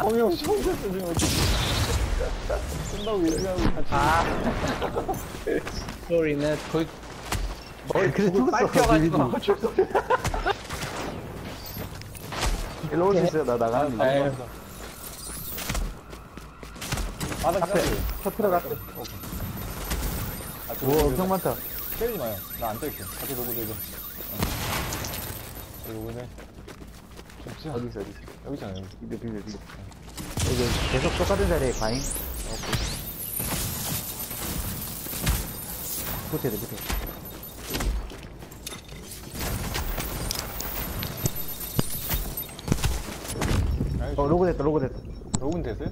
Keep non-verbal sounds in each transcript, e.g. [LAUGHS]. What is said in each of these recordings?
홍영 씨 혼자 쓰는 거 쓴다고 얘기하고 같이 아. 소리는 거의 어, 그래 죽었어. 일로 올수 있어요. 나 나가는 아, 에휴. 바닥 앞에 터트려 갔대. 아, 저 오, 엄청 많다. 때리지 마요 나 안 때릴게 같이 로고 대줘 로고 대 좋지 어디 있어, 어디 있어. 여기 있잖아 여기 비벼, 비벼, 비벼. 여기 계속 똑같은 자리에 과잉. 붙여야 돼, 붙여. 아이, 어, 로고 됐다, 로고 됐다. 로그는 됐어요?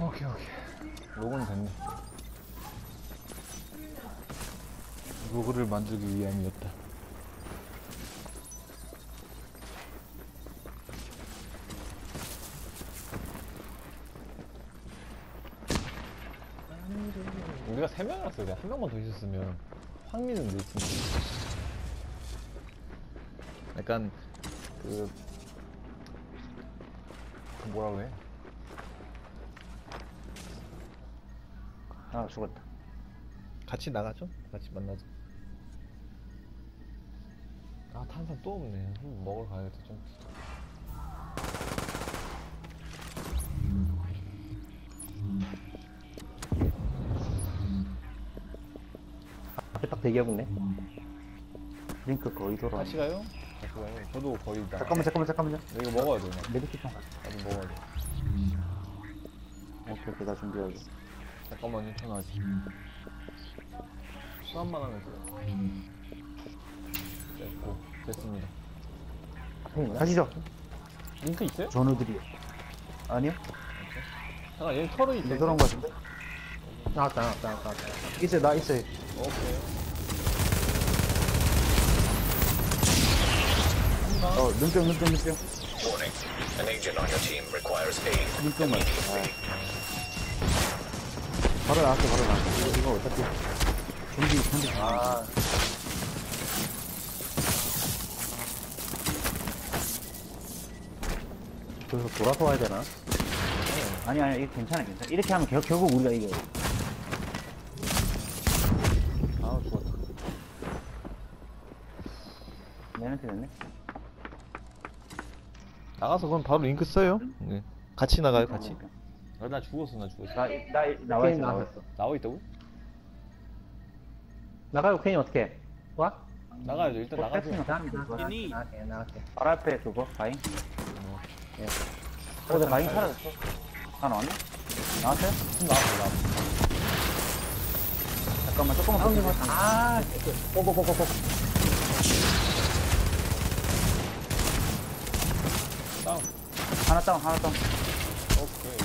오케이 오케이 로그는 됐네 로그를 만들기 위함이었다 우리가 세 명이었어 내가 한 명만 더 있었으면 황민은 늘 텐데 약간 그그 뭐라 그래? 아, 죽었다. 같이 나가죠? 같이 만나자. 아 탄산 또 없네. 한번 먹으러 가야겠다 좀. 대기하고 있네. 링크 거의 돌아. 같이 가요? 같이 가요. 저도 거의 다. 잠깐만, 잠깐만, 잠깐만요. 이거 먹어야 돼. 나. 메디킷 좀. 나도 먹어야 돼. 오케이, 오케이, 나 준비하고. 잠깐만요. 전화 하지. 수업만 하면 돼요. 됐고 됐습니다. 가시죠. 링크 있어요? 전우들이요. 아니요? 잠깐 얘 털은 있어. 내 돌아온 거 같은데? 나왔다 나왔다 나왔다. 나왔다. 있어요, 나 있어요. 오케이. 어, 눈병, 눈병, 눈병. Warning. An agent on your team requires aid. 눈병만. 아. 바로 나왔어, 바로 나왔어. 이거, 이거 어차피. 준비, 준비. 아. 그래서 돌아서 와야 되나? 아니, 아니, 이거 괜찮아, 괜찮아. 이렇게 하면 결, 결국 우리가 이겨. 아 죽었다. 내한테 됐네. 나가서 그럼 바로 링크 써요. 네. 같이 나가요, 같이. 아, 나 죽었어, 나 죽었어. 나, 나, 나와 있어, 나와. 있어. 나와 있다고? 나가요 괜히 어떻게? 해? 와? 나가야죠. 일단 나가죠. 나갈게 나갈게. 바로 앞에 그거, 바잉. 예. 어, 나 바잉 사라졌어. 다 나왔네? 나왔어요? 지금 나왔어, 나왔어. 잠깐만, 조금만 더. 가운데 맞다. 아 꼬꼬꼬꼬꼬. 다운. 하나 다운, 하나 다운. 오케이.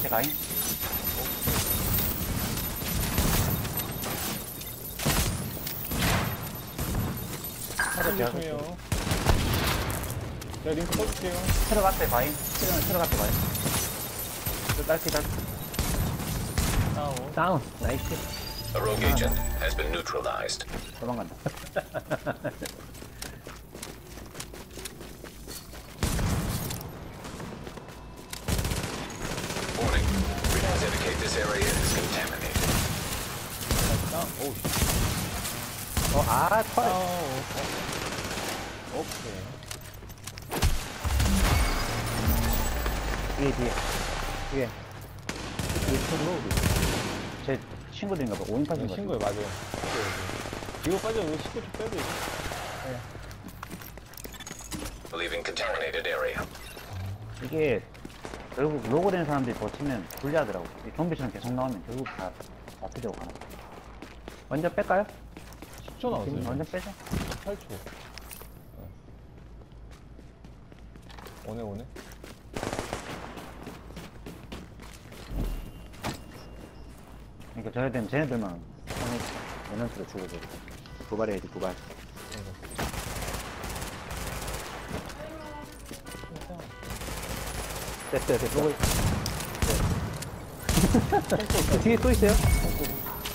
제 바잉. 사진 조심해요. 제가 링크 써줄게요. 들어갔대, 바잉. 들어갔대, 들어갔대, 바잉. 딸기, 딸기. 다운. 다운 나이스. A rogue agent has been neutralized. 도망간다. [LAUGHS] Indicate this area is contaminated. 오. 어, 아, 털. 어, 오케이. 위에, 뒤에. 위에. 위에 털로. 제 친구들인가 봐. 오인파인 거. 친구예요, 맞아요. 뒤로 빠져면 19초 빼도 있어. 네. Leaving contaminated area. 이게 결국 로고 된 사람들이 버티면 불리하더라고. 이 좀비처럼 계속 나오면 결국 다 아프다고 가나. 먼저 뺄까요? 10초 남았어요. 완전 빼자. 8초. 오네, 오네. 그러니까 저희들은 쟤네들만 에너지로 죽어버리고. 고발해야지, 고발. 됐어요, 됐어요. 네. 뒤에 또 있어요?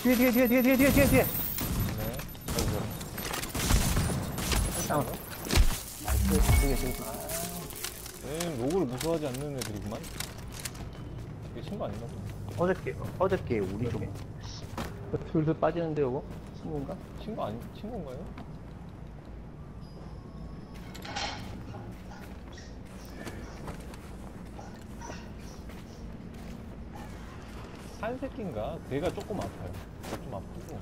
뒤에, 뒤에, 뒤에, 뒤에, 뒤에, 뒤에, 뒤에, 뒤에. 네. 잠깐만. 두개 지금. 에이, 로그를 무서워하지 않는 애들이구만. 이게 신거 아닌가? 어저께, 어저께 우리 좀. 슬슬 빠지는데, 요거? 친구인가? 친구 아니, 친구인가요? 새끼인가? 걔가 조금 아파요. 좀 아프고.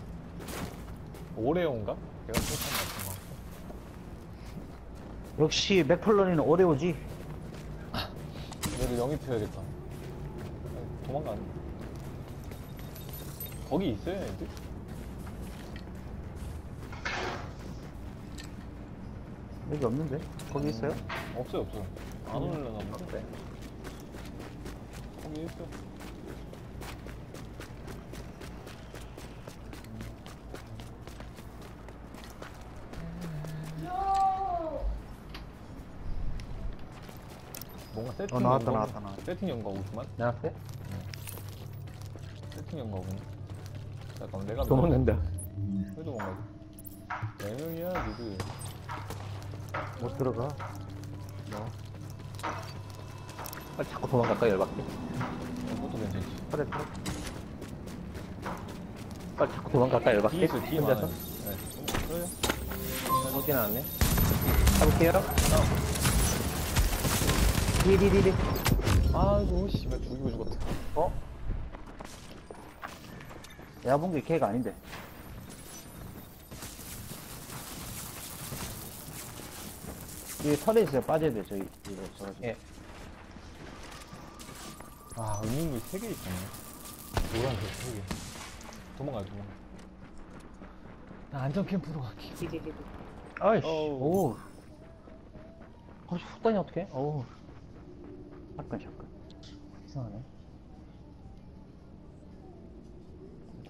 오레오인가? 걔가 조금 아픈 것 같고. 역시 맥플러니는 오레오지. 얘를 영입해야겠다. 도망가는. 거기 있어요, 애들? 여기 없는데? 거기 있어요? 없어요, 없어요. 안 오려나 보네. 거기 있어. 세팅 어, 나왔다, 연거- 나왔다, 나왔다. 세팅 연거 오구만? 나왔어요? 세팅 연거 오구나. 잠깐만, 내가 도망간다. 왜 도망가지? 네 명이야, 니들. 못 들어가. 빨리 자꾸 도망갈까, 열받게? 그것도 괜찮지. 그래, 그래. 빨리 자꾸 도망갈까, 열받게? 뒤에 있어, 뒤에 혼자서? 많아요. 네. 어, 그래요? 어디 나왔네? 가볼게요. 디디디디. 아이고, 씨발, 죽이고 죽었다. 어? 내가 본 게 걔가 아닌데. 이 털에 있어요. 빠져야 돼, 저희. 이거 없어가지고. 예. 아, 의문이 3개 있었네. 노란색 3개. 도망가요, 도망가. 나 안전 캠프로 갈게. 아이씨. 어우. 오. 아씨, 훅 다니 어떡해? 어우. 잠깐, 잠깐. 이상하네.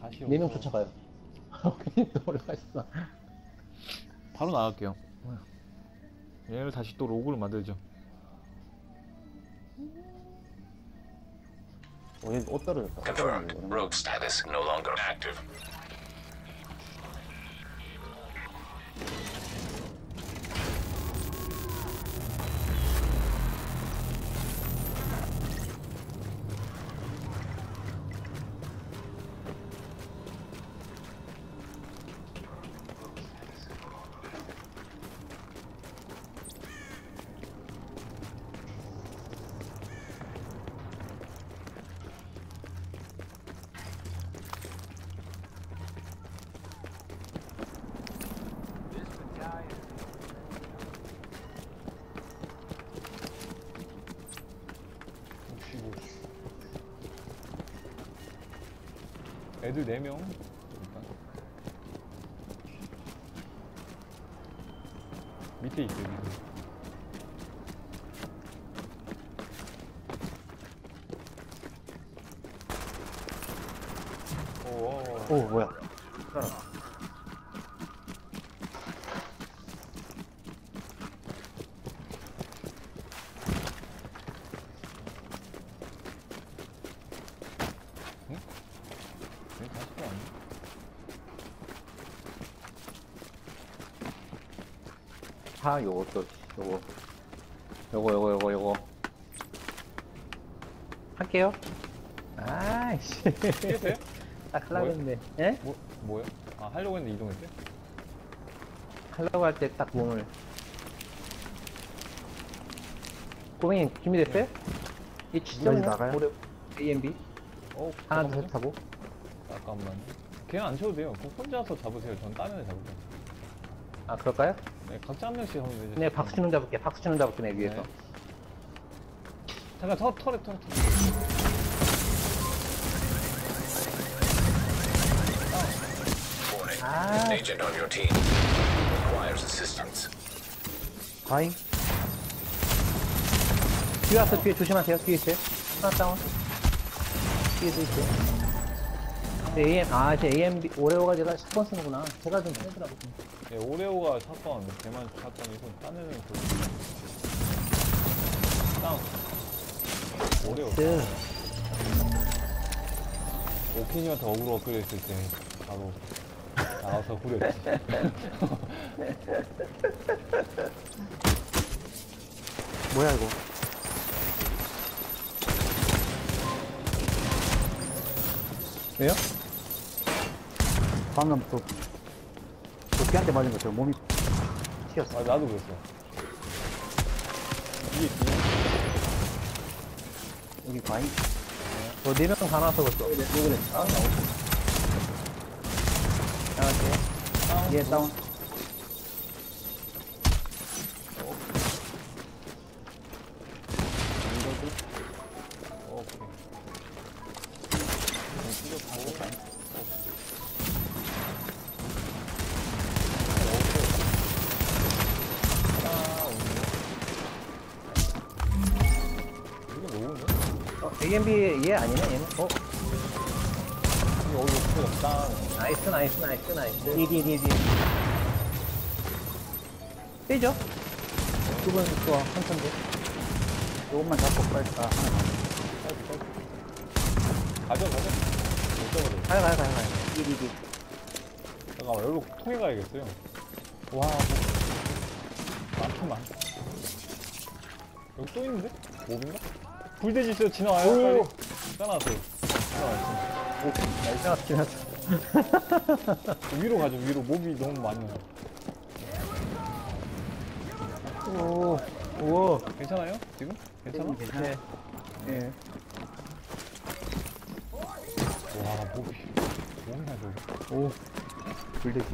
다시 네 명 오고. 쫓아가요. 괜히 또 오래 가있어. 바로 나갈게요. 얘를 다시 또 로그를 만들죠. 어, 여기 옷 떨어졌다. 옷 Confirmed. Rogue status no longer active. 애들 4명. 일단. 밑에 있어요, 밑에. 오, 오, 뭐야. 왜 다시 또 왔네? 아, 요거 또, 요거. 요거, 요거, 요거, 요거. 할게요. 아이씨. 깼어요? [LAUGHS] 딱 하려고 뭐요? 했는데. 예? 뭐, 뭐요? 아, 하려고 했는데 이동했어요? 하려고 할 때 딱 몸을. 꼬맹이 준비됐어요? 이 여기 지점이요? 나가요? 오래 AMB 어, 하나. 둘셋 하고 잠깐만. 걔는 안 쳐도 돼요. 그거 혼자서 잡으세요. 전 따면서 잡을게요. 아 그럴까요? 네, 각자 한 명씩 하면 되죠. 네 박수는 잡을게 박수는 잡을게 내 위에서 네. 잠깐, 터. 아 agent on your team requires assistance. 과잉? 뒤에 와서 뒤에 조심하세요 뒤에 있어요 하나 다운 뒤에도 있어요 네, AM 아 제 AMB 오레오가 제가 10번 쓰는구나 제가 좀 세더라고 예, 오레오가 샀던 대만 샀던 이건 따내는 그 다운 오레오 다운. 오키님한테 어그로 업그레이드 했을 때 바로 나와서 후려했지 [LAUGHS] 뭐야 이거 왜요? 방금 또 도끼한테 맞은 것처럼 몸이 튀었어. 아 나도 그랬어. 이게 여기 과잉. 저네명다 나와서 그랬어. 왜 그래? 다운 나오고. 안녕하세요. 다운. AMB 얘 아니네, 얘는. 어, 이거 어디 없어? 땅. nice, nice, nice, nice. 뒤, 뒤, 뒤, 뒤. 빼죠? 두분 좋아, 한 턴데. 조금만 잡고 빨까 하나. 가져 가져. 못 잡아도. 가요, 가요, 가요, 가요. 뒤. 잠깐만 여기로 통해 가야겠어요. 와, 뭐. 많구만. 여기 또 있는데? mob인가? 불돼지 있어요. 지나와요. 빨리. 지나와요. nice, 지났어. [LAUGHS] 위로 가죠. 위로 mob이 너무 많이 와. 오, 오. 괜찮아요? 지금? 괜찮아? 괜찮아. 네. 와, mob이. 뭐냐 저거. 오. 불돼지.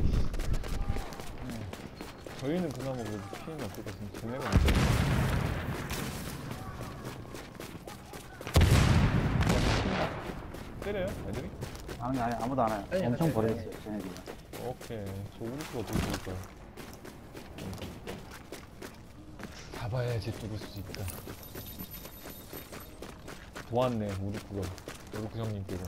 저희는 그나마 그래도 피해는 없을 것 같은데 쟤네가 문제. 때려요? 애들이? 아니, 아니, 아무도 안 와요. 아니, 엄청 아니, 버렸어요, 쟤네들이. 오케이. 저 우리 수가 어떻게 좋을까요? 잡아야지 뚫을 수 있다. 도왔네, 우리 구가. 우리 구형님께서.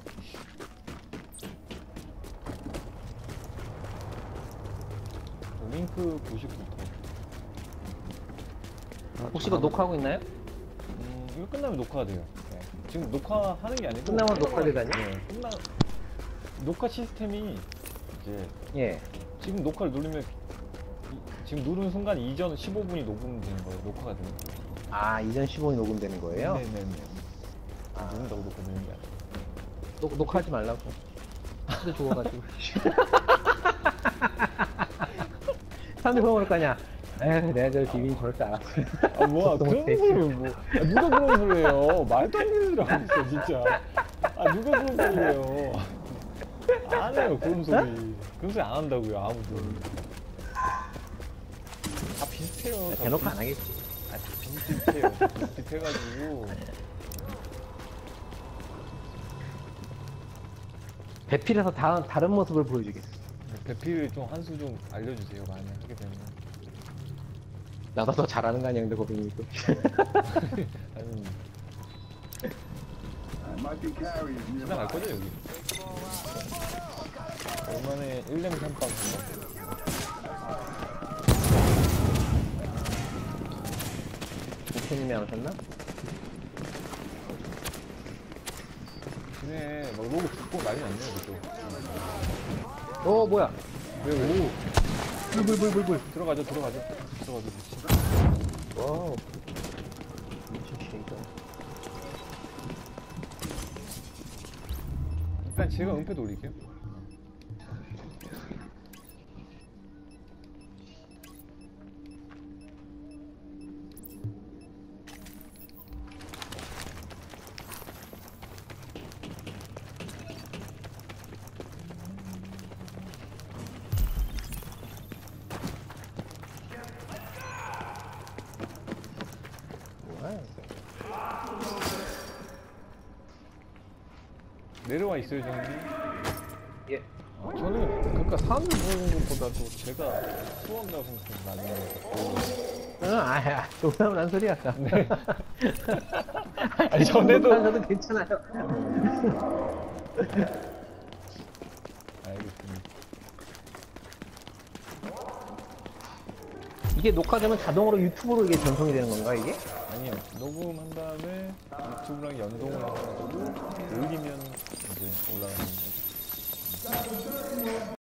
링크 90부터. 혹시 이거 녹화하고 있나요? 음, 이거 끝나면 녹화가 돼요. 네. 지금 녹화하는 게 아니고. 끝나면 녹화되다니? 네, 끝나. 녹화 시스템이 이제 예. 지금 녹화를 누르면 이- 지금 누른 순간 이전 15분이 녹음되는 거예요. 녹화가 되는 거예요. 아, 이전 15이 녹음되는 거예요? 네네네. 아. 누른다고 녹화되는 게 아니라. 녹, 녹화하지 말라고. 근데 죽어가지고. 사람들이 그러면 그럴 거 아니야. 에휴, 내가 저 비밀 저럴 줄 알았어. 아 뭐야 [LAUGHS] 그런. 소리를 뭐 아, 누가 그런 소리 해요 말도 안 되는 소리 하고 있어 진짜 아 누가 그런 소리 해요 안 해요 그런 소리 그런 소리 안 한다고요 아무도 다 비슷해요 다 대놓고 안 하겠지. 아, 다 비슷비슷해요 비슷비슷해가지고 배필에서 다, 다른 모습을 보여주겠어. 배필 좀 한 수 좀 알려주세요 많이 하게 되면 나도 더 잘하는 거 아니야, 근데 [LAUGHS] be carriers 지나갈. 거죠 여기 얼마에 1렘 3빵 목표님이 안 오셨나? 쟤네 막 로고 죽고 난리 났네요 그쪽 어, 뭐야. 왜 오? 불불불불불. 들어가죠 들어가죠 들어가죠 미친 와우. 미친 쉐이더. 일단 제가 은폐 돌릴게요 내려와 있어요 저는 예. 아, 저는 그러니까 산을 보는 것보다도 제가 수원가 생각 나중에 듣고 응, 아야, 농담을 한 소리야. 네. [LAUGHS] 아니, 전에도- 저도 괜찮아요. 알겠습니다 이게 녹화되면 자동으로 유튜브로 이게 전송이 되는 건가, 이게? 아니요 녹음한 다음에 유튜브랑 연동을 해가지고 올리면 이제 올라가는 거죠